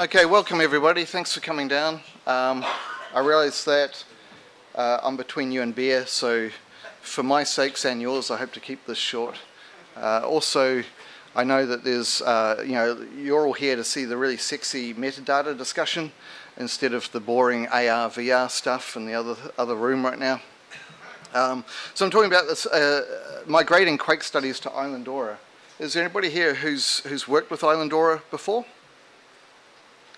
Okay, welcome everybody. Thanks for coming down. Um, I realise that uh, I'm between you and beer, so for my sakes and yours, I hope to keep this short. Uh, also, I know that there's, uh, you know, you're all here to see the really sexy metadata discussion instead of the boring AR, VR stuff in the other, other room right now. Um, so I'm talking about this, uh, migrating Quake studies to Islandora. Is there anybody here who's, who's worked with Islandora before?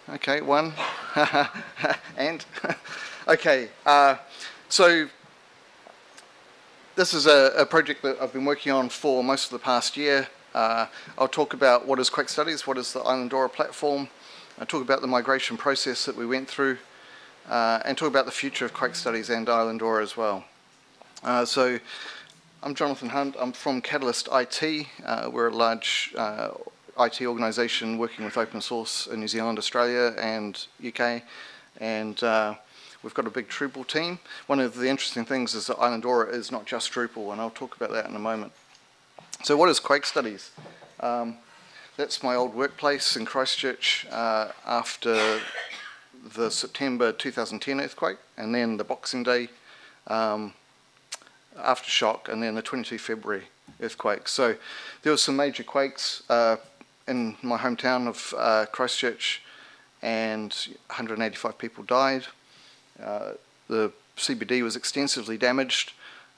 Okay, one. and? okay, uh, so this is a, a, project that I've been working on for most of the past year. Uh, I'll talk about what is Quake Studies, what is the Islandora platform, I'll talk about the migration process that we went through, uh, and talk about the future of Quake Studies and Islandora as well. Uh, so I'm Jonathan Hunt, I'm from Catalyst IT. Uh, we're a large uh, IT organisation working with open source in New Zealand, Australia and UK, and uh, we've got a big Drupal team. One of the interesting things is that Islandora is not just Drupal, and I'll talk about that in a moment. So what is Quake Studies? Um, that's my old workplace in Christchurch uh, after the September 2010 earthquake, and then the Boxing Day um, aftershock, and then the 22 February earthquake. So there were some major quakes. Uh, in my hometown of uh, Christchurch, and 185 people died. Uh, the CBD was extensively damaged.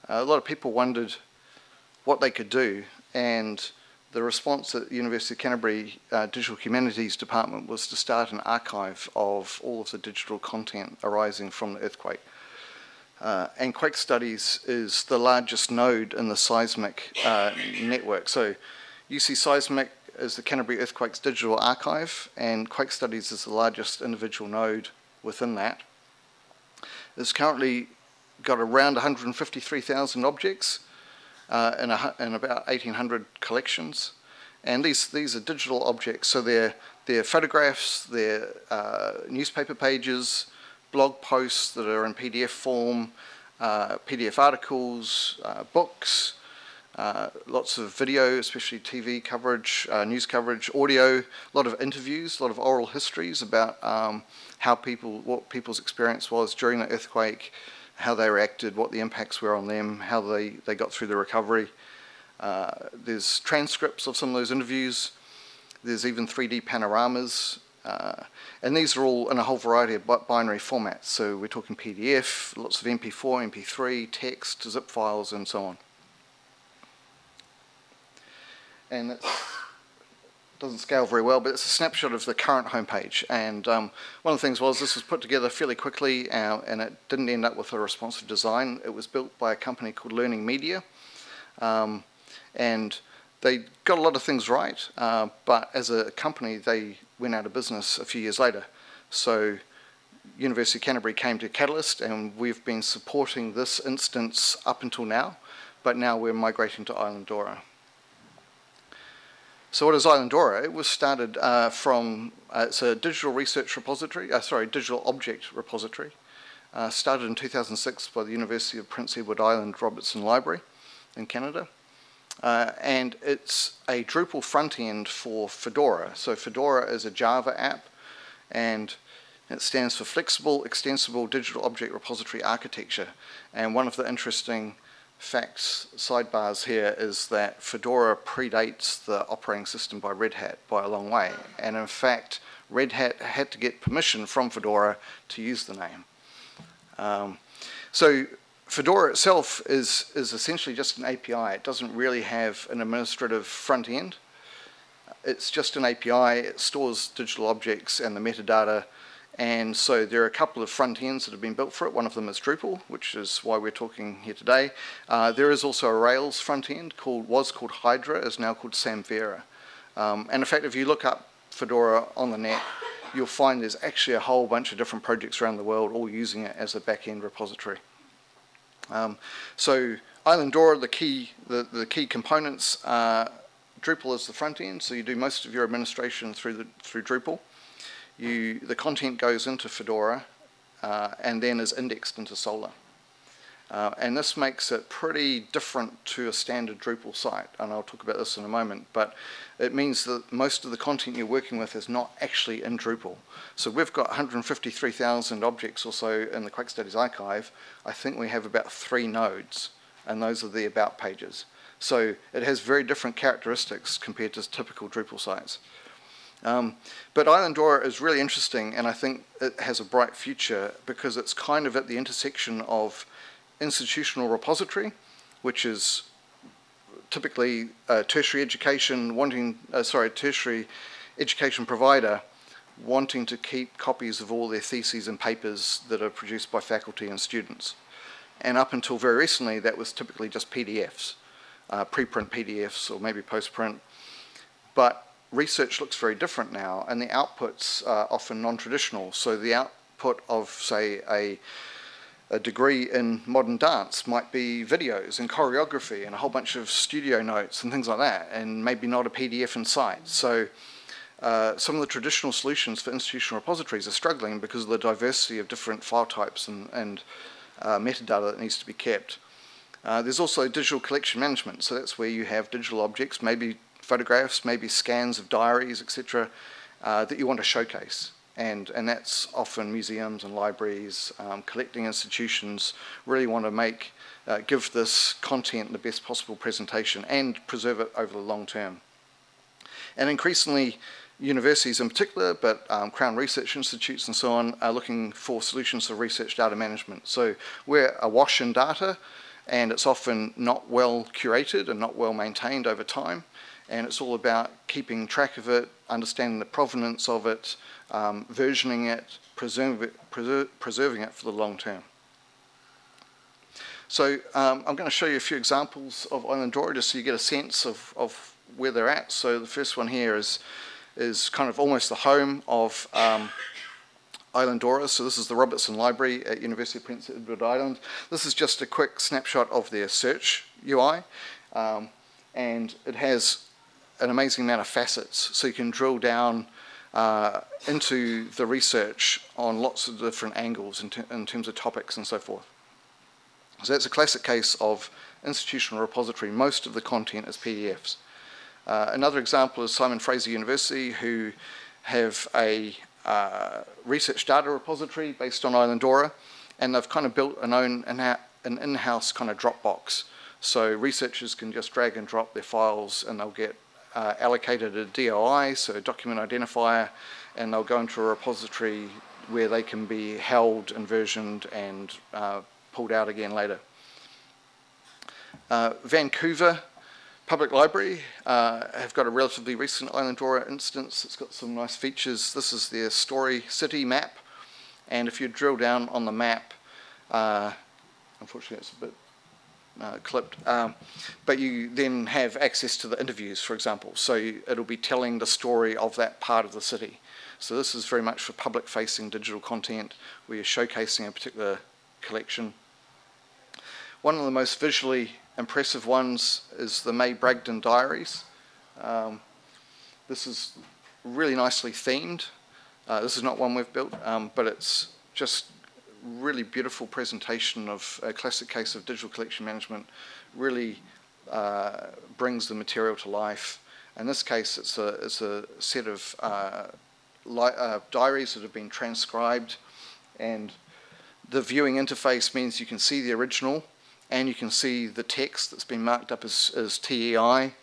Uh, a lot of people wondered what they could do, and the response at the University of Canterbury uh, Digital Humanities Department was to start an archive of all of the digital content arising from the earthquake. Uh, and Quake Studies is the largest node in the CEISMIC uh, network. So UC CEISMIC is the Canterbury Earthquakes Digital Archive, and Quake Studies is the largest individual node within that. It's currently got around 153,000 objects uh, in, a, in, about 1,800 collections. And these, these are digital objects, so they're, they're photographs, they're uh, newspaper pages, blog posts that are in PDF form, uh, PDF articles, uh, books, uh, lots of video, especially TV coverage, uh, news coverage, audio, a lot of interviews, a lot of oral histories about um, how people, what people's experience was during the earthquake, how they reacted, what the impacts were on them, how they, they got through the recovery. Uh, there's transcripts of some of those interviews. There's even 3D panoramas. Uh, and these are all in a whole variety of binary formats. So we're talking PDF, lots of MP4, MP3, text, zip files, and so on and it doesn't scale very well, but it's a snapshot of the current homepage. And um, one of the things was this was put together fairly quickly, uh, and it didn't end up with a responsive design. It was built by a company called Learning Media, um, and they got a lot of things right, uh, but as a company, they went out of business a few years later. So University of Canterbury came to Catalyst, and we've been supporting this instance up until now, but now we're migrating to Islandora. So what is Islandora? It was started uh, from, uh, it's a digital research repository, uh, sorry, digital object repository. Uh, started in 2006 by the University of Prince Edward Island Robertson Library in Canada. Uh, and it's a Drupal front end for Fedora. So Fedora is a Java app and it stands for Flexible Extensible Digital Object Repository Architecture. And one of the interesting facts sidebars here is that Fedora predates the operating system by Red Hat by a long way. And in fact, Red Hat had to get permission from Fedora to use the name. Um, so Fedora itself is, is essentially just an API. It doesn't really have an administrative front end. It's just an API. It stores digital objects and the metadata and so there are a couple of front ends that have been built for it. One of them is Drupal, which is why we're talking here today. Uh, there is also a Rails front end called was called Hydra, is now called Samvera. Um, and in fact, if you look up Fedora on the net, you'll find there's actually a whole bunch of different projects around the world all using it as a back-end repository. Um, so Islandora, the key, the, the key components are Drupal is the front end, so you do most of your administration through, the, through Drupal you, the content goes into Fedora uh, and then is indexed into Solr. Uh, and this makes it pretty different to a standard Drupal site, and I'll talk about this in a moment, but it means that most of the content you're working with is not actually in Drupal. So we've got 153,000 objects or so in the Quake Studies archive. I think we have about three nodes, and those are the about pages. So it has very different characteristics compared to typical Drupal sites. Um, but Islandora is really interesting, and I think it has a bright future because it's kind of at the intersection of institutional repository, which is typically a tertiary education wanting, uh, sorry, tertiary education provider wanting to keep copies of all their theses and papers that are produced by faculty and students. And up until very recently, that was typically just PDFs, uh, preprint PDFs or maybe postprint. But research looks very different now, and the outputs are often non-traditional. So the output of, say, a a degree in modern dance might be videos and choreography and a whole bunch of studio notes and things like that, and maybe not a PDF inside. So uh, some of the traditional solutions for institutional repositories are struggling because of the diversity of different file types and, and uh, metadata that needs to be kept. Uh, there's also digital collection management, so that's where you have digital objects, maybe photographs, maybe scans of diaries, etc., uh, that you want to showcase and, and that's often museums and libraries, um, collecting institutions really want to make, uh, give this content the best possible presentation and preserve it over the long term. And increasingly, universities in particular, but um, Crown Research Institutes and so on, are looking for solutions for research data management. So we're awash in data, and it's often not well curated and not well maintained over time and it's all about keeping track of it, understanding the provenance of it, um, versioning it, preserve it preser preserving it for the long term. So um, I'm going to show you a few examples of Islandora just so you get a sense of, of where they're at. So the first one here is, is kind of almost the home of um, Islandora. So this is the Robertson Library at University of Prince Edward Island. This is just a quick snapshot of their search UI. Um, and it has an amazing amount of facets. So you can drill down uh, into the research on lots of different angles in, in, terms of topics and so forth. So that's a classic case of institutional repository. Most of the content is PDFs. Uh, another example is Simon Fraser University, who have a uh, research data repository based on Islandora, and they've kind of built an own an in-house kind of Dropbox. So researchers can just drag and drop their files, and they'll get uh, allocated a DOI, so a document identifier, and they'll go into a repository where they can be held and versioned and uh, pulled out again later. Uh, Vancouver Public Library uh, have got a relatively recent Islandora instance. It's got some nice features. This is their story city map, and if you drill down on the map, uh, unfortunately it's a bit uh, clipped. Um, but you then have access to the interviews, for example. So you, it'll be telling the story of that part of the city. So this is very much for public-facing digital content where you're showcasing a particular collection. One of the most visually impressive ones is the May Bragdon Diaries. Um, this is really nicely themed. Uh, this is not one we've built, um, but it's just really beautiful presentation of a classic case of digital collection management really uh, brings the material to life. In this case, it's a, it's a set of uh, uh, diaries that have been transcribed and the viewing interface means you can see the original and you can see the text that's been marked up as, as TEI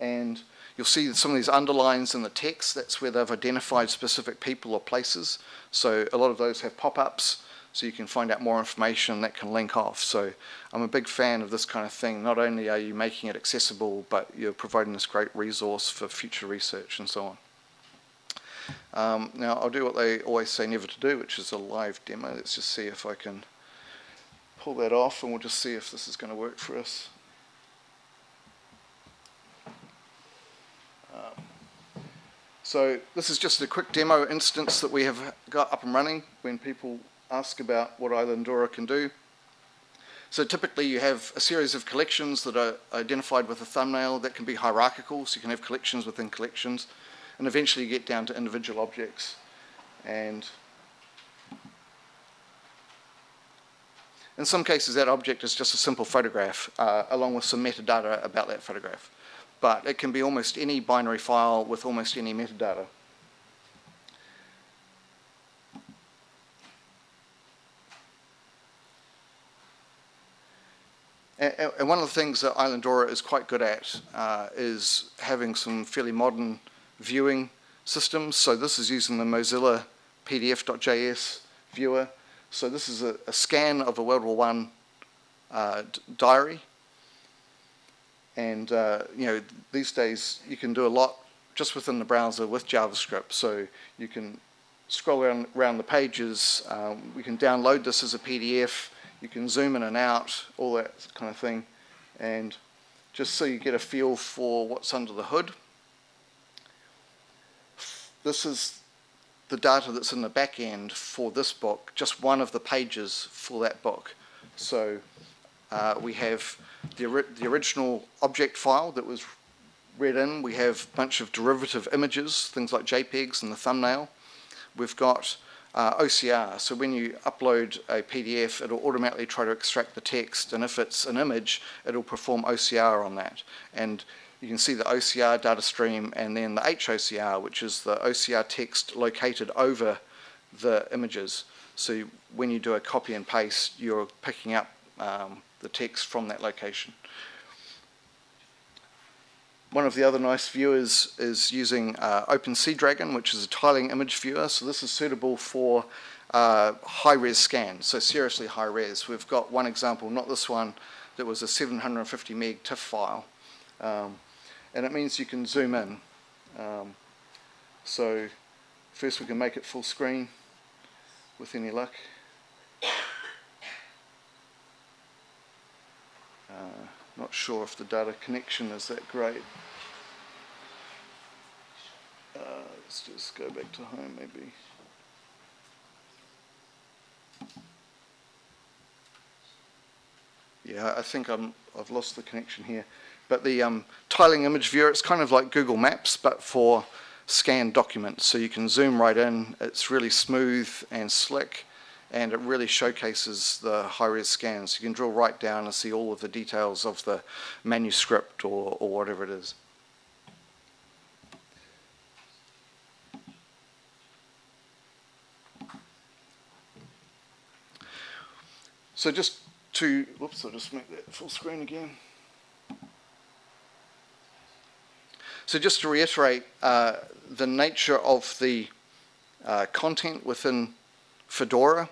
and you'll see some of these underlines in the text, that's where they've identified specific people or places. So a lot of those have pop-ups so you can find out more information that can link off. So I'm a big fan of this kind of thing. Not only are you making it accessible, but you're providing this great resource for future research and so on. Um, now I'll do what they always say never to do, which is a live demo. Let's just see if I can pull that off and we'll just see if this is going to work for us. Um, so this is just a quick demo instance that we have got up and running when people ask about what Islandora can do. So typically you have a series of collections that are identified with a thumbnail that can be hierarchical, so you can have collections within collections, and eventually you get down to individual objects. And In some cases, that object is just a simple photograph uh, along with some metadata about that photograph. But it can be almost any binary file with almost any metadata. And, and one of the things that Islandora is quite good at uh, is having some fairly modern viewing systems. So this is using the Mozilla PDF.js viewer. So this is a, a scan of a World War I uh, diary. And uh, you know, these days you can do a lot just within the browser with JavaScript. So you can scroll around, around the pages. Um, we can download this as a PDF. You can zoom in and out, all that kind of thing. And just so you get a feel for what's under the hood. This is the data that's in the back end for this book, just one of the pages for that book. So uh, we have the, the original object file that was read in. We have a bunch of derivative images, things like JPEGs and the thumbnail. We've got uh, OCR, so when you upload a PDF, it'll automatically try to extract the text, and if it's an image, it'll perform OCR on that. And you can see the OCR data stream and then the HOCR, which is the OCR text located over the images. So when you do a copy and paste, you're picking up um, the text from that location. One of the other nice viewers is using uh, OpenSeaDragon, which is a tiling image viewer. So this is suitable for uh, high-res scans, so seriously high-res. We've got one example, not this one, that was a 750 meg TIFF file. Um, and it means you can zoom in. Um, so first we can make it full screen with any luck. Uh, not sure if the data connection is that great. Uh, let's just go back to home maybe. Yeah, I think I'm, I've lost the connection here. But the um, tiling image viewer, it's kind of like Google Maps, but for scanned documents. So you can zoom right in. It's really smooth and slick, and it really showcases the high-res scans. You can drill right down and see all of the details of the manuscript or, or whatever it is. So just to, whoops, I'll just make that full screen again. So just to reiterate, uh, the nature of the uh, content within Fedora,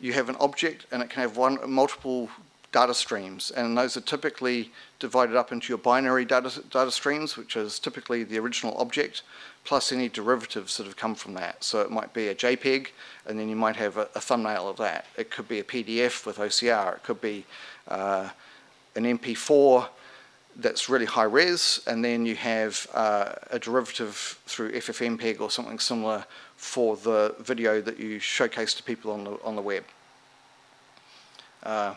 you have an object and it can have one multiple data streams and those are typically divided up into your binary data, data streams which is typically the original object plus any derivatives that have come from that. So it might be a JPEG and then you might have a, a thumbnail of that. It could be a PDF with OCR. It could be uh, an MP4 that's really high res, and then you have uh, a derivative through FFmpeg or something similar for the video that you showcase to people on the, on the web. Uh,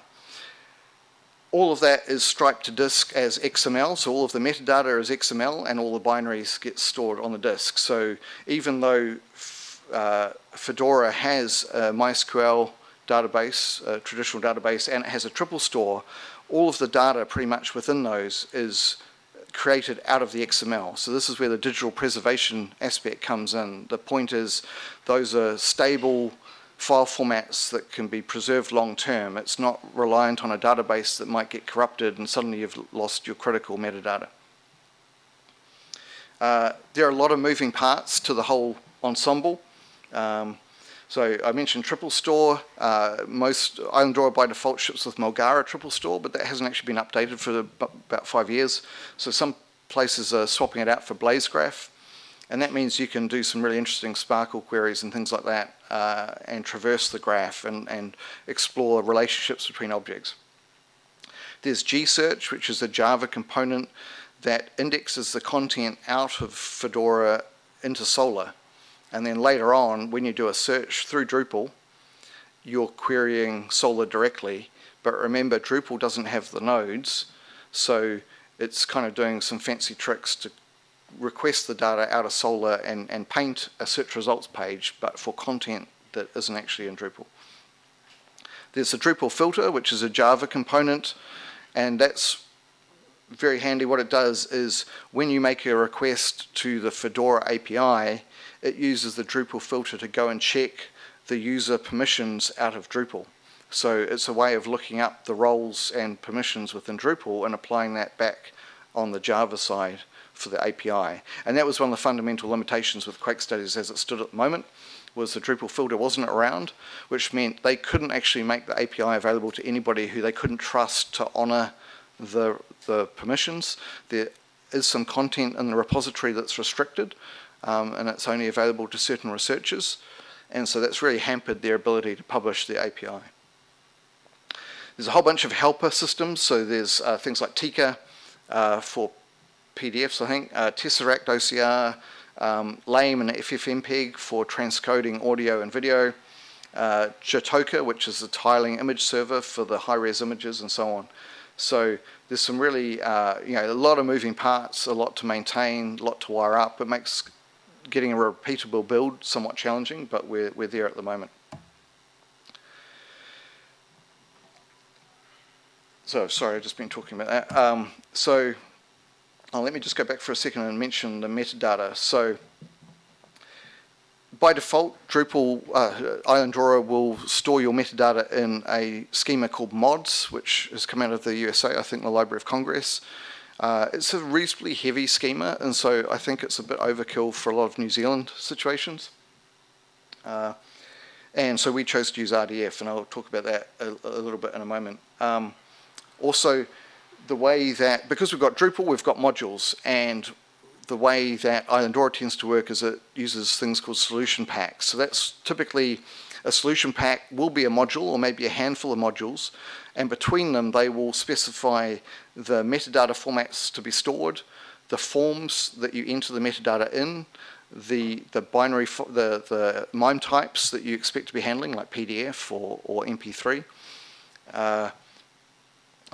all of that is striped to disk as XML, so all of the metadata is XML and all the binaries get stored on the disk. So even though uh, Fedora has a MySQL database, a traditional database, and it has a triple store, all of the data pretty much within those is created out of the XML. So this is where the digital preservation aspect comes in. The point is those are stable file formats that can be preserved long term. It's not reliant on a database that might get corrupted and suddenly you've lost your critical metadata. Uh, there are a lot of moving parts to the whole ensemble. Um, so I mentioned triple store. Uh, most Islandora by default ships with Mulgara triple store, but that hasn't actually been updated for about five years. So some places are swapping it out for BlazeGraph. And that means you can do some really interesting SPARQL queries and things like that uh, and traverse the graph and, and explore relationships between objects. There's gsearch, which is a Java component that indexes the content out of Fedora into Solr and then later on, when you do a search through Drupal, you're querying Solr directly. But remember, Drupal doesn't have the nodes, so it's kind of doing some fancy tricks to request the data out of Solr and, and paint a search results page, but for content that isn't actually in Drupal. There's a Drupal filter, which is a Java component, and that's very handy. What it does is when you make a request to the Fedora API, it uses the Drupal filter to go and check the user permissions out of Drupal. So it's a way of looking up the roles and permissions within Drupal and applying that back on the Java side for the API. And that was one of the fundamental limitations with Quake Studies as it stood at the moment, was the Drupal filter wasn't around, which meant they couldn't actually make the API available to anybody who they couldn't trust to honor the, the permissions. There is some content in the repository that's restricted, um, and it's only available to certain researchers. And so that's really hampered their ability to publish the API. There's a whole bunch of helper systems. So there's uh, things like Tika uh, for PDFs, I think, uh, Tesseract OCR, um, LAME and FFmpeg for transcoding audio and video, uh, Djatoka, which is the tiling image server for the high-res images and so on. So there's some really, uh, you know, a lot of moving parts, a lot to maintain, a lot to wire up. It makes getting a repeatable build somewhat challenging, but we're, we're there at the moment. So, sorry, I've just been talking about that. Um, so, oh, let me just go back for a second and mention the metadata. So, by default, Drupal uh, Islandora will store your metadata in a schema called mods, which has come out of the USA, I think the Library of Congress. Uh, it's a reasonably heavy schema, and so I think it's a bit overkill for a lot of New Zealand situations. Uh, and so we chose to use RDF, and I'll talk about that a, a little bit in a moment. Um, also, the way that, because we've got Drupal, we've got modules, and the way that Islandora tends to work is it uses things called solution packs. So that's typically a solution pack will be a module or maybe a handful of modules, and between them they will specify the metadata formats to be stored, the forms that you enter the metadata in, the, the binary, the, the MIME types that you expect to be handling, like PDF or, or MP3. Uh,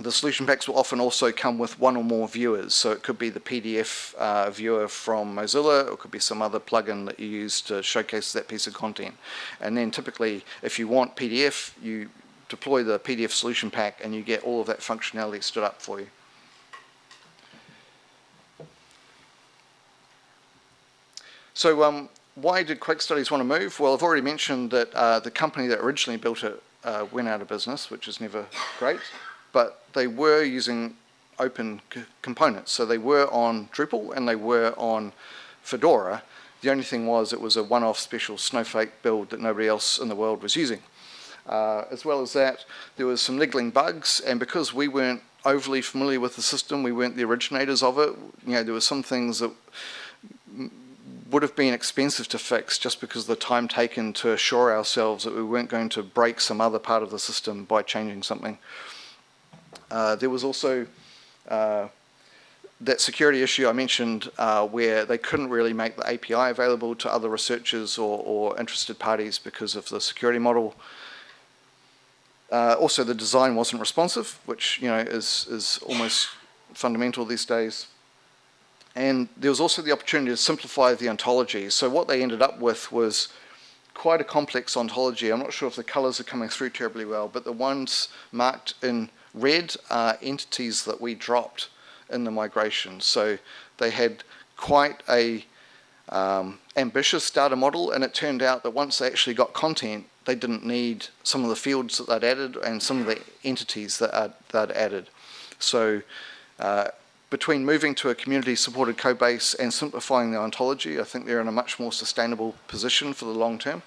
the solution packs will often also come with one or more viewers, so it could be the PDF uh, viewer from Mozilla, or it could be some other plugin that you use to showcase that piece of content. And then typically, if you want PDF, you deploy the PDF solution pack and you get all of that functionality stood up for you. So um, why did Quake Studies want to move? Well, I've already mentioned that uh, the company that originally built it uh, went out of business, which is never great but they were using open components. So they were on Drupal and they were on Fedora. The only thing was it was a one-off special Snowflake build that nobody else in the world was using. Uh, as well as that, there was some niggling bugs, and because we weren't overly familiar with the system, we weren't the originators of it, you know, there were some things that would have been expensive to fix just because of the time taken to assure ourselves that we weren't going to break some other part of the system by changing something. Uh, there was also uh, that security issue I mentioned uh, where they couldn't really make the API available to other researchers or, or interested parties because of the security model. Uh, also, the design wasn't responsive, which you know is, is almost fundamental these days. And there was also the opportunity to simplify the ontology. So what they ended up with was quite a complex ontology. I'm not sure if the colors are coming through terribly well, but the ones marked in red are entities that we dropped in the migration. So they had quite a um, ambitious data model, and it turned out that once they actually got content, they didn't need some of the fields that they'd added and some of the entities that they'd added. So uh, between moving to a community-supported code base and simplifying the ontology, I think they're in a much more sustainable position for the long term.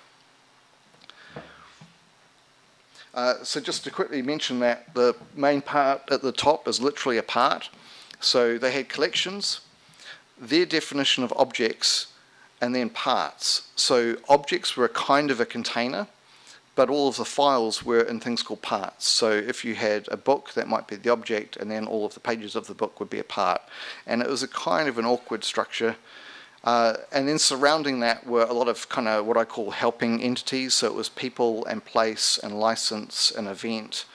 Uh, so just to quickly mention that the main part at the top is literally a part. So they had collections, their definition of objects, and then parts. So objects were a kind of a container, but all of the files were in things called parts. So if you had a book, that might be the object, and then all of the pages of the book would be a part. And it was a kind of an awkward structure. Uh, and then surrounding that were a lot of kind of what I call helping entities. So it was people and place and license and event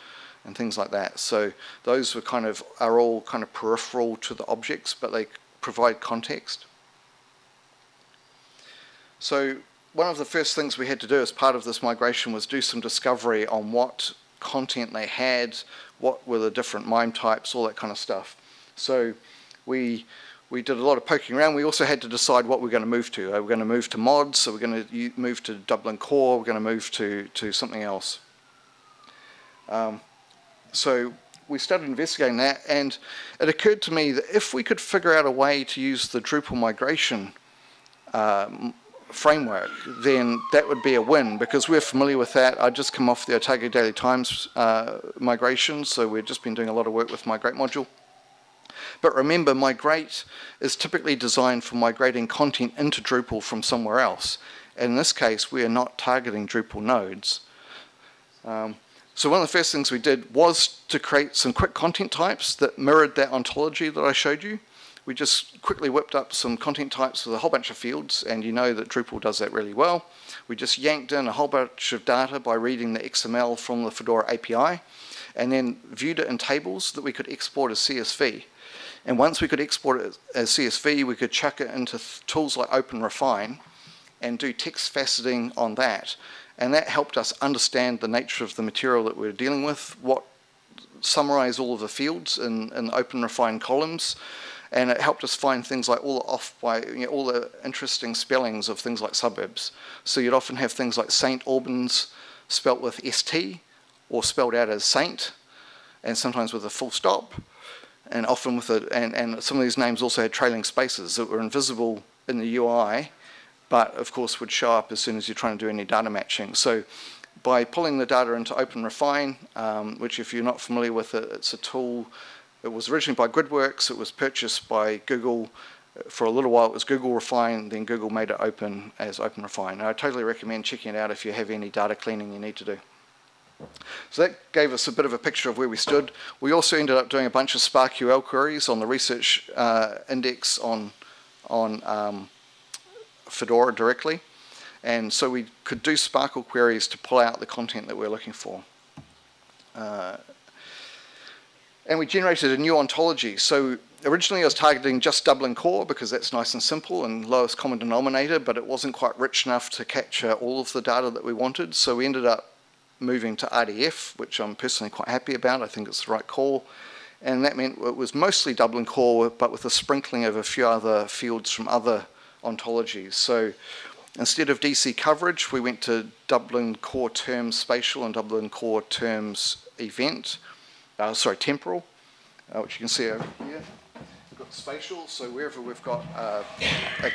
and things like that. So those were kind of are all kind of peripheral to the objects, but they provide context. So one of the first things we had to do as part of this migration was do some discovery on what content they had, what were the different MIME types, all that kind of stuff. So we we did a lot of poking around. We also had to decide what we're going to move to. Are we going to move to mods? Are we're going to move to Dublin Core. We're going to move to, to something else. Um, so we started investigating that, and it occurred to me that if we could figure out a way to use the Drupal migration um, framework, then that would be a win because we're familiar with that. I'd just come off the Otago Daily Times uh, migration, so we've just been doing a lot of work with Migrate module. But remember, Migrate is typically designed for migrating content into Drupal from somewhere else. And in this case, we are not targeting Drupal nodes. Um, so one of the first things we did was to create some quick content types that mirrored that ontology that I showed you. We just quickly whipped up some content types with a whole bunch of fields, and you know that Drupal does that really well. We just yanked in a whole bunch of data by reading the XML from the Fedora API, and then viewed it in tables that we could export as CSV. And once we could export it as CSV, we could chuck it into tools like OpenRefine and do text faceting on that. And that helped us understand the nature of the material that we are dealing with, what summarize all of the fields in, in OpenRefine columns, and it helped us find things like all the off by you know, all the interesting spellings of things like suburbs. So you'd often have things like Saint Albans spelt with ST or spelled out as Saint, and sometimes with a full stop, and often with a and, and some of these names also had trailing spaces that were invisible in the UI but of course would show up as soon as you're trying to do any data matching. So by pulling the data into OpenRefine, um, which if you're not familiar with it, it's a tool, it was originally by GridWorks, it was purchased by Google, for a little while it was Google Refine, then Google made it open as OpenRefine. And I totally recommend checking it out if you have any data cleaning you need to do. So that gave us a bit of a picture of where we stood. We also ended up doing a bunch of SPARQL queries on the research uh, index on, on um, Fedora directly. And so we could do SPARQL queries to pull out the content that we're looking for. Uh, and we generated a new ontology. So originally I was targeting just Dublin core because that's nice and simple and lowest common denominator, but it wasn't quite rich enough to capture all of the data that we wanted. So we ended up moving to RDF, which I'm personally quite happy about. I think it's the right call. And that meant it was mostly Dublin core, but with a sprinkling of a few other fields from other ontologies. So instead of DC coverage, we went to Dublin core terms spatial and Dublin core terms event, uh, sorry, temporal, uh, which you can see over here. We've got spatial, so wherever we've got uh, a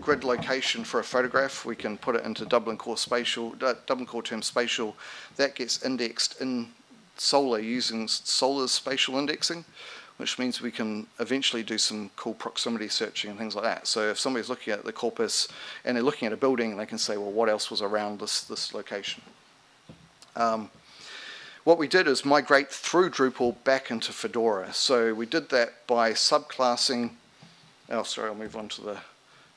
grid location for a photograph, we can put it into Dublin core spatial, uh, Dublin core term spatial. That gets indexed in Solr using Solr's spatial indexing which means we can eventually do some cool proximity searching and things like that. So if somebody's looking at the corpus and they're looking at a building, they can say, well, what else was around this, this location? Um, what we did is migrate through Drupal back into Fedora. So we did that by subclassing, oh, sorry, I'll move on to the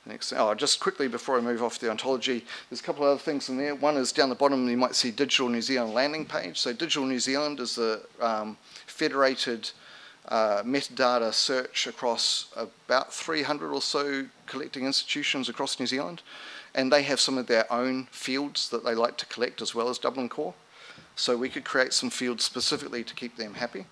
next, oh, just quickly before I move off the ontology, there's a couple of other things in there. One is down the bottom, you might see Digital New Zealand landing page. So Digital New Zealand is the um, federated uh, metadata search across about 300 or so collecting institutions across New Zealand. And they have some of their own fields that they like to collect as well as Dublin Core. So we could create some fields specifically to keep them happy.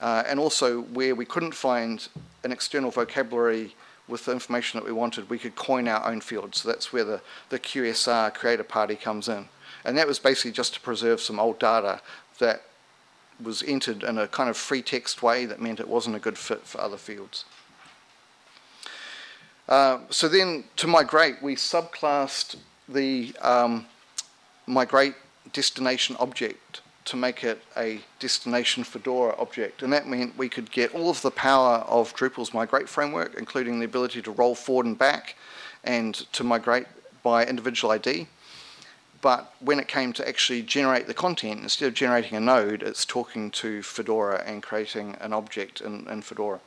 Uh, and also where we couldn't find an external vocabulary with the information that we wanted, we could coin our own fields. So that's where the, the QSR creator party comes in. And that was basically just to preserve some old data that was entered in a kind of free text way that meant it wasn't a good fit for other fields. Uh, so then to migrate, we subclassed the um, migrate destination object to make it a destination Fedora object. And that meant we could get all of the power of Drupal's migrate framework, including the ability to roll forward and back and to migrate by individual ID. But when it came to actually generate the content, instead of generating a node, it's talking to Fedora and creating an object in, in Fedora.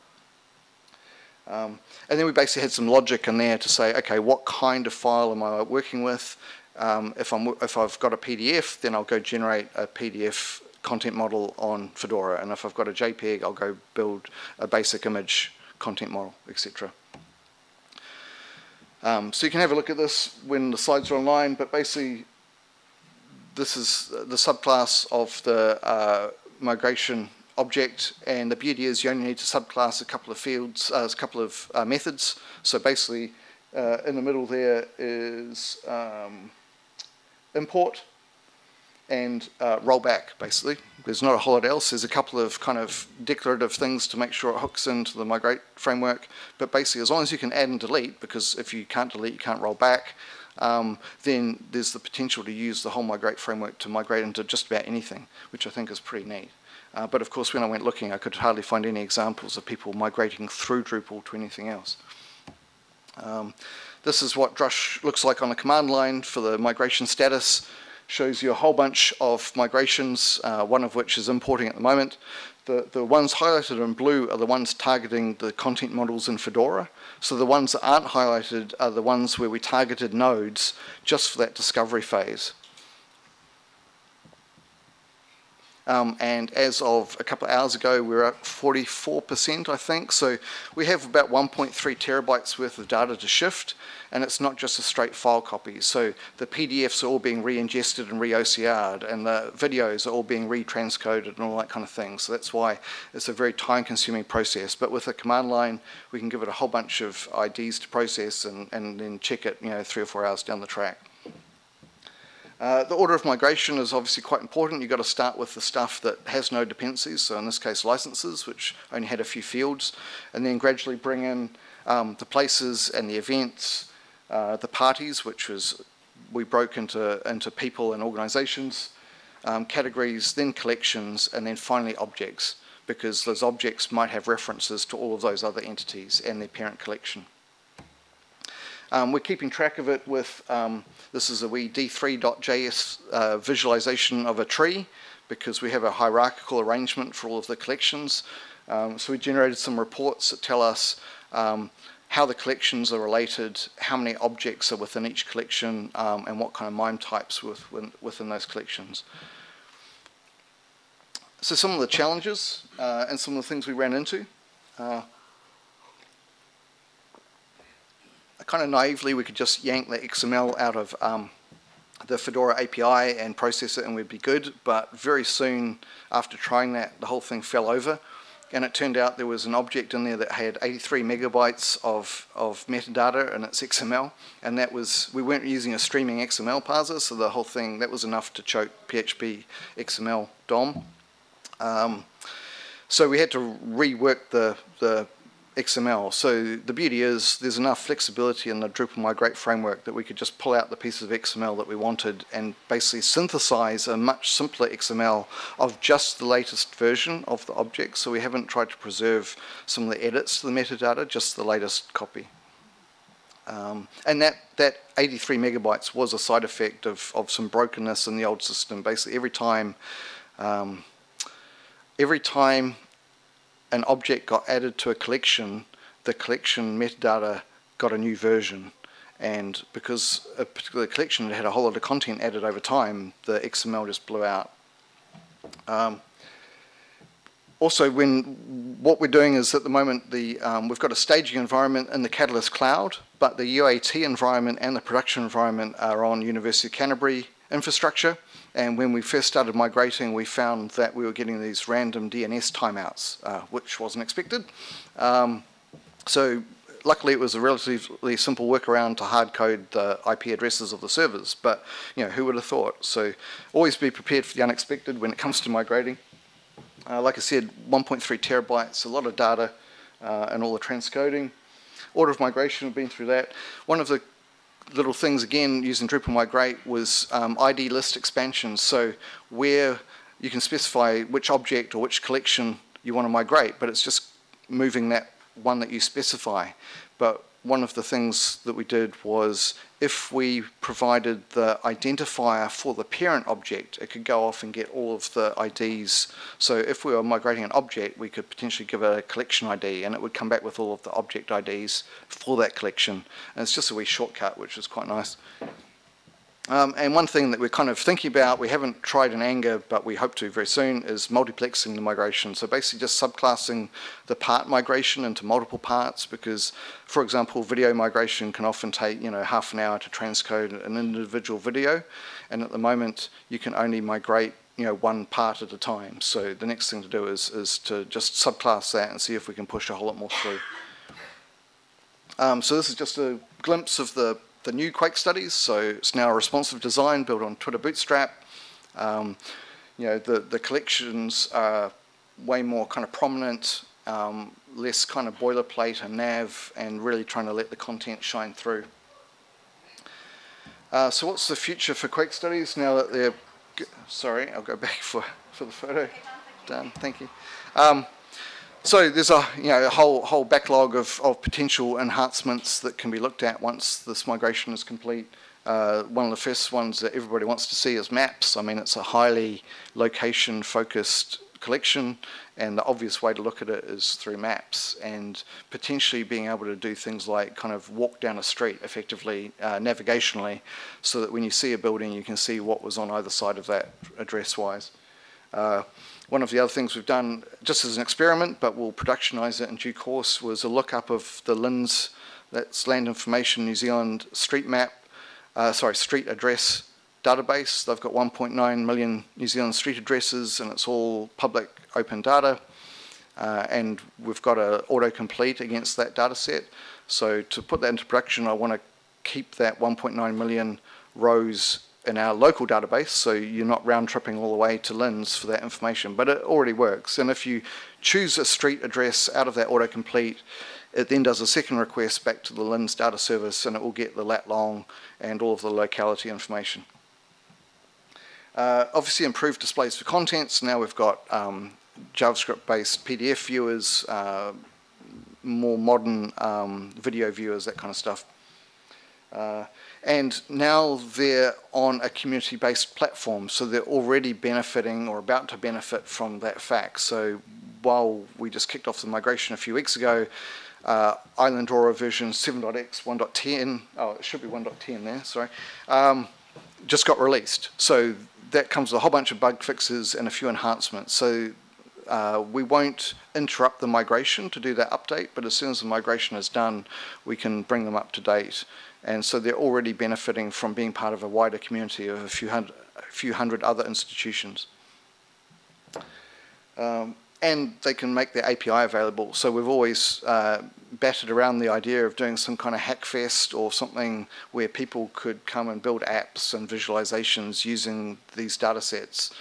Um, and then we basically had some logic in there to say, okay, what kind of file am I working with? Um, if, I'm, if I've got a PDF, then I'll go generate a PDF content model on Fedora. And if I've got a JPEG, I'll go build a basic image content model, etc. Um, so you can have a look at this when the slides are online, but basically this is the subclass of the uh, migration object, and the beauty is you only need to subclass a couple of fields, uh, a couple of uh, methods. So basically, uh, in the middle there is um, import and uh, rollback, basically. There's not a whole lot else. There's a couple of kind of declarative things to make sure it hooks into the migrate framework. But basically, as long as you can add and delete, because if you can't delete, you can't roll back, um, then there's the potential to use the whole migrate framework to migrate into just about anything, which I think is pretty neat. Uh, but of course, when I went looking, I could hardly find any examples of people migrating through Drupal to anything else. Um, this is what Drush looks like on the command line for the migration status. Shows you a whole bunch of migrations, uh, one of which is importing at the moment. The, the ones highlighted in blue are the ones targeting the content models in Fedora. So the ones that aren't highlighted are the ones where we targeted nodes just for that discovery phase. Um, and as of a couple of hours ago, we are at 44%, I think. So we have about 1.3 terabytes worth of data to shift, and it's not just a straight file copy. So the PDFs are all being re-ingested and re-OCR'd, and the videos are all being re-transcoded and all that kind of thing. So that's why it's a very time-consuming process. But with a command line, we can give it a whole bunch of IDs to process and, and then check it, you know, three or four hours down the track. Uh, the order of migration is obviously quite important. You've got to start with the stuff that has no dependencies, so in this case licenses, which only had a few fields, and then gradually bring in um, the places and the events, uh, the parties, which was we broke into, into people and organizations, um, categories, then collections, and then finally objects, because those objects might have references to all of those other entities and their parent collection. Um, we're keeping track of it with, um, this is a wee d3.js uh, visualization of a tree because we have a hierarchical arrangement for all of the collections. Um, so we generated some reports that tell us um, how the collections are related, how many objects are within each collection, um, and what kind of MIME types within, within those collections. So some of the challenges uh, and some of the things we ran into. Uh, kind of naively, we could just yank the XML out of um, the Fedora API and process it and we'd be good. But very soon after trying that, the whole thing fell over. And it turned out there was an object in there that had 83 megabytes of, of metadata in its XML. And that was, we weren't using a streaming XML parser, so the whole thing, that was enough to choke PHP XML DOM. Um, so we had to rework the, the XML. So the beauty is there's enough flexibility in the Drupal Migrate framework that we could just pull out the pieces of XML that we wanted and basically synthesize a much simpler XML of just the latest version of the object. So we haven't tried to preserve some of the edits to the metadata, just the latest copy. Um, and that, that 83 megabytes was a side effect of, of some brokenness in the old system. Basically every time um, every time an object got added to a collection, the collection metadata got a new version. And because a particular collection had a whole lot of content added over time, the XML just blew out. Um, also, when what we're doing is at the moment the um, we've got a staging environment in the Catalyst cloud, but the UAT environment and the production environment are on University of Canterbury infrastructure. And when we first started migrating, we found that we were getting these random DNS timeouts, uh, which wasn't expected. Um, so luckily it was a relatively simple workaround to hard code the IP addresses of the servers, but you know, who would have thought? So always be prepared for the unexpected when it comes to migrating. Uh, like I said, 1.3 terabytes, a lot of data, uh, and all the transcoding. Order of migration, we've been through that. One of the little things again using Drupal Migrate was um, ID list expansions. So where you can specify which object or which collection you want to migrate, but it's just moving that one that you specify. But one of the things that we did was if we provided the identifier for the parent object, it could go off and get all of the IDs. So if we were migrating an object, we could potentially give it a collection ID and it would come back with all of the object IDs for that collection. And it's just a wee shortcut, which is quite nice. Um, and one thing that we're kind of thinking about, we haven't tried in anger, but we hope to very soon, is multiplexing the migration. So basically just subclassing the part migration into multiple parts because, for example, video migration can often take, you know, half an hour to transcode an individual video. And at the moment, you can only migrate, you know, one part at a time. So the next thing to do is, is to just subclass that and see if we can push a whole lot more through. Um, so this is just a glimpse of the the new Quake studies. So it's now a responsive design built on Twitter Bootstrap. Um, you know, the, the collections are way more kind of prominent, um, less kind of boilerplate and nav, and really trying to let the content shine through. Uh, so what's the future for Quake studies now that they're, sorry, I'll go back for, for the photo. Done, thank you. Um, so there's a, you know, a whole, whole backlog of, of potential enhancements that can be looked at once this migration is complete. Uh, one of the first ones that everybody wants to see is maps. I mean, it's a highly location-focused collection, and the obvious way to look at it is through maps, and potentially being able to do things like kind of walk down a street effectively, uh, navigationally, so that when you see a building, you can see what was on either side of that address-wise. Uh, one of the other things we've done, just as an experiment, but we'll productionize it in due course, was a lookup of the LINZ, that's Land Information New Zealand street map, uh, sorry, street address database. They've got 1.9 million New Zealand street addresses and it's all public open data. Uh, and we've got an autocomplete against that data set. So to put that into production, I want to keep that 1.9 million rows in our local database, so you're not round tripping all the way to LINZ for that information, but it already works. And if you choose a street address out of that autocomplete, it then does a second request back to the LINZ data service and it will get the lat long and all of the locality information. Uh, obviously improved displays for contents. Now we've got um, JavaScript-based PDF viewers, uh, more modern um, video viewers, that kind of stuff. Uh, and now they're on a community-based platform, so they're already benefiting or about to benefit from that fact. So while we just kicked off the migration a few weeks ago, uh, Islandora version 7.x 1.10, oh, it should be 1.10 there, sorry, um, just got released. So that comes with a whole bunch of bug fixes and a few enhancements. So uh, we won't interrupt the migration to do that update, but as soon as the migration is done, we can bring them up to date and so they're already benefiting from being part of a wider community of a few hundred, a few hundred other institutions. Um, and they can make their API available. So we've always uh, batted around the idea of doing some kind of hackfest or something where people could come and build apps and visualizations using these data sets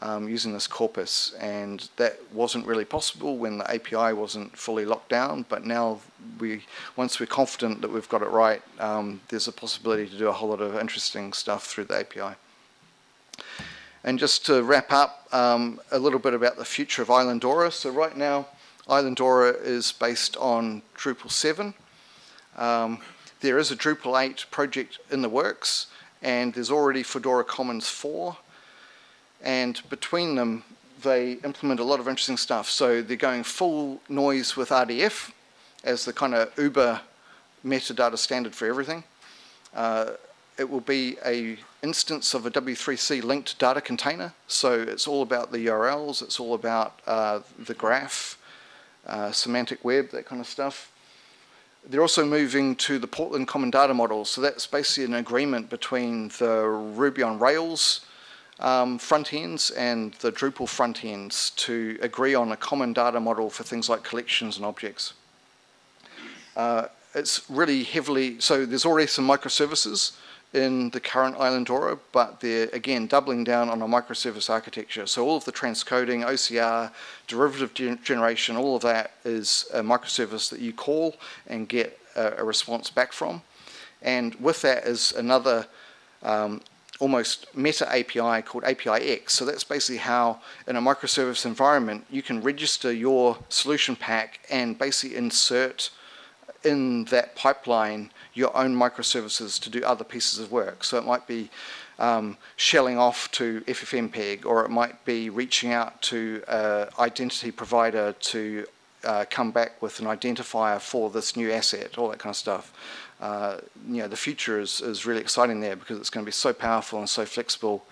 um, using this corpus and that wasn't really possible when the API wasn't fully locked down but now we once we're confident that we've got it right um, there's a possibility to do a whole lot of interesting stuff through the API. And just to wrap up um, a little bit about the future of Islandora. So right now Islandora is based on Drupal 7. Um, there is a Drupal 8 project in the works and there's already Fedora Commons 4 and between them they implement a lot of interesting stuff. So they're going full noise with RDF as the kind of Uber metadata standard for everything. Uh, it will be a instance of a W3C linked data container. So it's all about the URLs, it's all about uh, the graph, uh, semantic web, that kind of stuff. They're also moving to the Portland Common Data Model. So that's basically an agreement between the Ruby on Rails um, front ends and the Drupal front ends to agree on a common data model for things like collections and objects. Uh, it's really heavily, so there's already some microservices in the current Islandora, but they're again doubling down on a microservice architecture. So all of the transcoding, OCR, derivative gen generation, all of that is a microservice that you call and get a, a response back from. And with that is another um, almost meta API called API X. So that's basically how in a microservice environment you can register your solution pack and basically insert in that pipeline your own microservices to do other pieces of work. So it might be um, shelling off to FFmpeg or it might be reaching out to an identity provider to uh, come back with an identifier for this new asset, all that kind of stuff. Uh, you know, the future is, is really exciting there because it's going to be so powerful and so flexible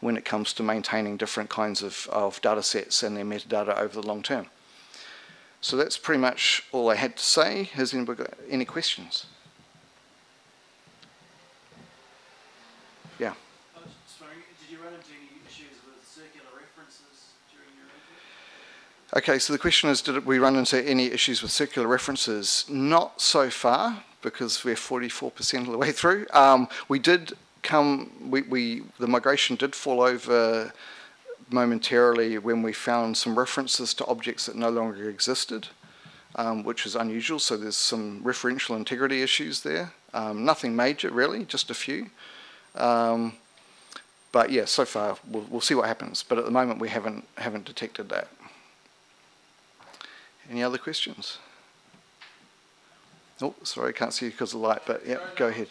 when it comes to maintaining different kinds of, of data sets and their metadata over the long term. So that's pretty much all I had to say. Has anybody got any questions? Yeah. Okay, so the question is, did we run into any issues with circular references? Not so far, because we're 44% of the way through. Um, we did come, we, we, the migration did fall over momentarily when we found some references to objects that no longer existed, um, which is unusual. So there's some referential integrity issues there. Um, nothing major, really, just a few. Um, but yeah, so far we'll, we'll, see what happens. But at the moment, we haven't haven't detected that. Any other questions? Oh, sorry, I can't see you because of the light. But yeah, go ahead.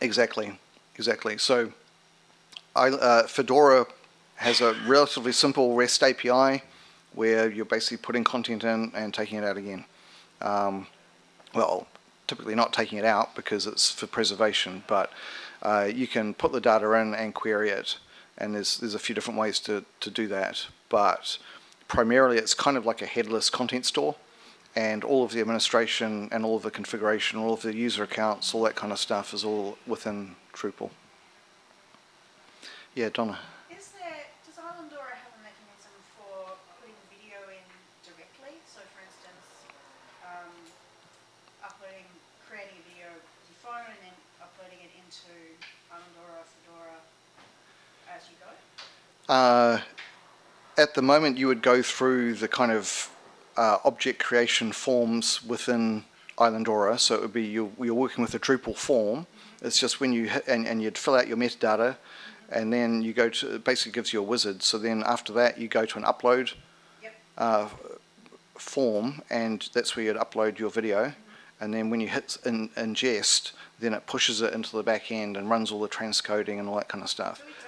Exactly, exactly. So I, uh, Fedora has a relatively simple REST API where you're basically putting content in and taking it out again. Um, well, typically not taking it out because it's for preservation, but uh, you can put the data in and query it, and there's there's a few different ways to, to do that. But primarily, it's kind of like a headless content store and all of the administration and all of the configuration, all of the user accounts, all that kind of stuff is all within Drupal. Yeah, Donna. Is there, does Islandora have a mechanism for putting video in directly? So for instance, um, uploading, creating a video with your phone and then uploading it into Islandora, Fedora as you go? Uh, at the moment, you would go through the kind of uh, object creation forms within Islandora. So it would be you, you're working with a Drupal form. It's just when you hit, and, and you'd fill out your metadata, and then you go to it basically gives you a wizard. So then after that, you go to an upload yep. uh, form, and that's where you'd upload your video. And then when you hit in, ingest, then it pushes it into the back end and runs all the transcoding and all that kind of stuff. So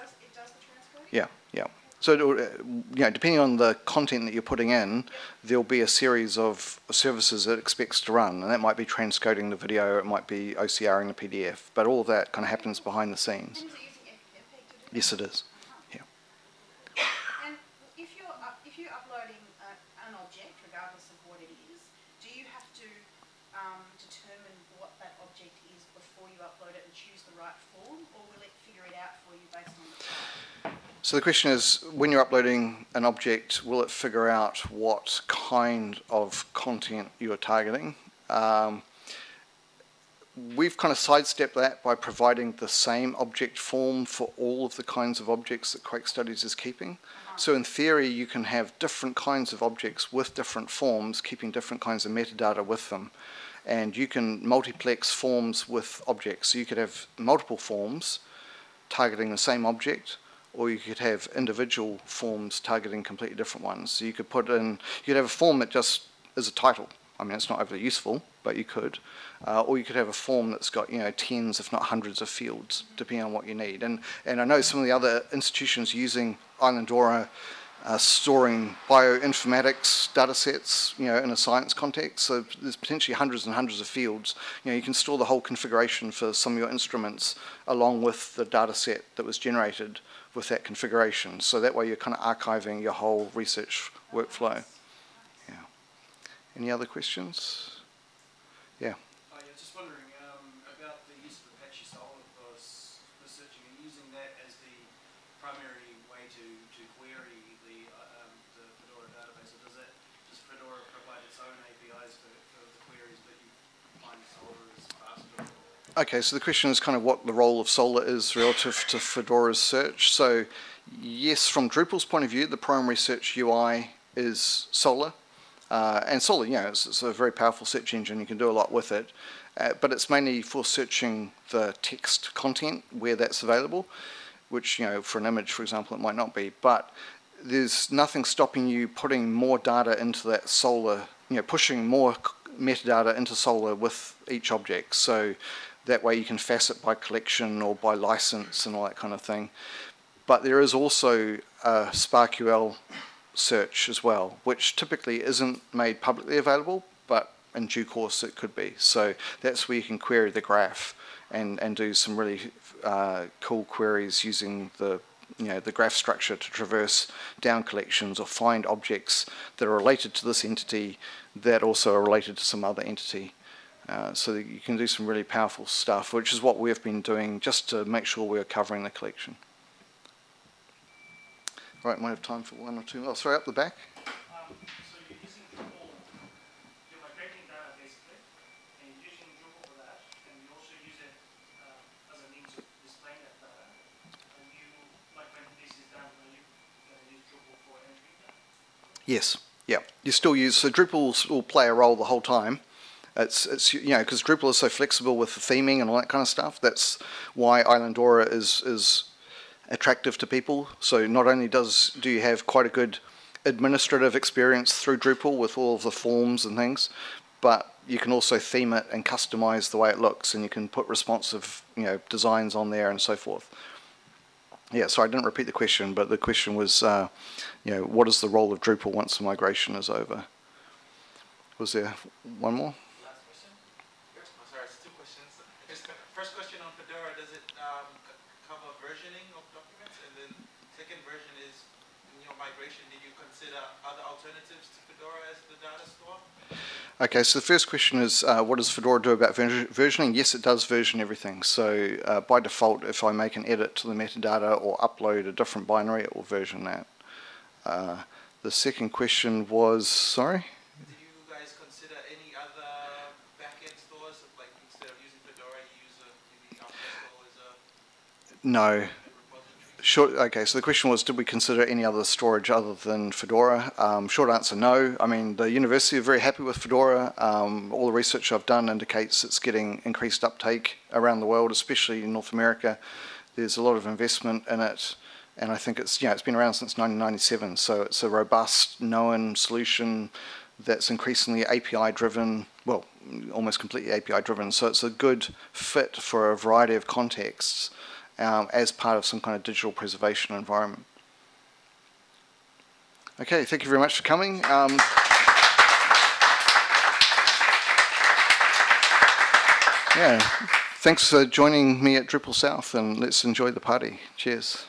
Yeah, yeah. So, uh, you know, depending on the content that you're putting in, there'll be a series of services it expects to run, and that might be transcoding the video, it might be OCRing the PDF, but all of that kind of happens behind the scenes. Yes, it is. Yeah. And if you're up, if you're uploading uh, an object, regardless of what it is, do you have to um, determine what that object is before you upload it and choose the right form, or will it figure it out for you based on the type? So the question is, when you're uploading an object, will it figure out what kind of content you are targeting? Um, we've kind of sidestepped that by providing the same object form for all of the kinds of objects that QuakeStudies is keeping. So in theory, you can have different kinds of objects with different forms, keeping different kinds of metadata with them. And you can multiplex forms with objects. So you could have multiple forms targeting the same object, or you could have individual forms targeting completely different ones. So you could put in, you could have a form that just is a title. I mean, it's not overly useful, but you could. Uh, or you could have a form that's got, you know, tens, if not hundreds of fields, depending on what you need. And, and I know some of the other institutions using Islandora uh, storing bioinformatics data sets, you know, in a science context. So there's potentially hundreds and hundreds of fields. You know, you can store the whole configuration for some of your instruments along with the data set that was generated with that configuration. So that way you're kind of archiving your whole research workflow. Yeah. Any other questions? Yeah. Oh, yeah, just wondering um, about the use of Apache Solr for, for searching and using that as the primary way to, to query the, uh, um, the Fedora database. Or does it does Fedora provide its own APIs for, for the queries that you find Solr is faster? Okay, so the question is kind of what the role of Solr is relative to Fedora's search. So yes, from Drupal's point of view, the primary search UI is Solr. Uh, and Solr, you know, it's, it's, a very powerful search engine. You can do a lot with it. Uh, but it's mainly for searching the text content where that's available, which, you know, for an image, for example, it might not be. But there's nothing stopping you putting more data into that Solr, you know, pushing more metadata into Solr with each object. So that way you can facet by collection or by license and all that kind of thing. but there is also a SPARQL search as well, which typically isn't made publicly available, but in due course it could be. So that's where you can query the graph and, and do some really uh, cool queries using the you know the graph structure to traverse down collections or find objects that are related to this entity that also are related to some other entity. Uh, so that you can do some really powerful stuff, which is what we've been doing just to make sure we're covering the collection. Right, might have time for one or two. Oh, sorry, up the back. Um, so you're using Drupal, you're migrating data basically, and you're using Drupal for that, and you also use it uh, as a means of displaying that data. And you, like when this is done, are you going to use Drupal for entering that? Yes, yeah. You still use so Drupal will play a role the whole time. It's it's you know because Drupal is so flexible with the theming and all that kind of stuff. That's why Islandora is is attractive to people. So not only does do you have quite a good administrative experience through Drupal with all of the forms and things, but you can also theme it and customize the way it looks, and you can put responsive you know designs on there and so forth. Yeah, so I didn't repeat the question, but the question was, uh, you know, what is the role of Drupal once the migration is over? Was there one more? Last question? Oh, sorry, it's two questions. Just the First question on Fedora, does it um, c- cover versioning of documents? And then second version is, in your migration, did you consider other alternatives to Fedora as the data store? Okay, so the first question is, uh, what does Fedora do about ver- versioning? Yes, it does version everything. So uh, by default, if I make an edit to the metadata or upload a different binary, it will version that. Uh, the second question was, sorry? Did you guys consider any other backend stores? Like instead of using Fedora, you use a, maybe Alfresco as a No. Short, okay, so the question was, did we consider any other storage other than Fedora? Um, short answer, no. I mean, the university are very happy with Fedora. Um, all the research I've done indicates it's getting increased uptake around the world, especially in North America. There's a lot of investment in it, and I think it's, you know, it's been around since 1997, so it's a robust, known solution that's increasingly API driven, well, almost completely API driven. So it's a good fit for a variety of contexts um, as part of some kind of digital preservation environment. Okay, thank you very much for coming. Um, yeah, thanks for joining me at DrupalSouth, and let's enjoy the party. Cheers.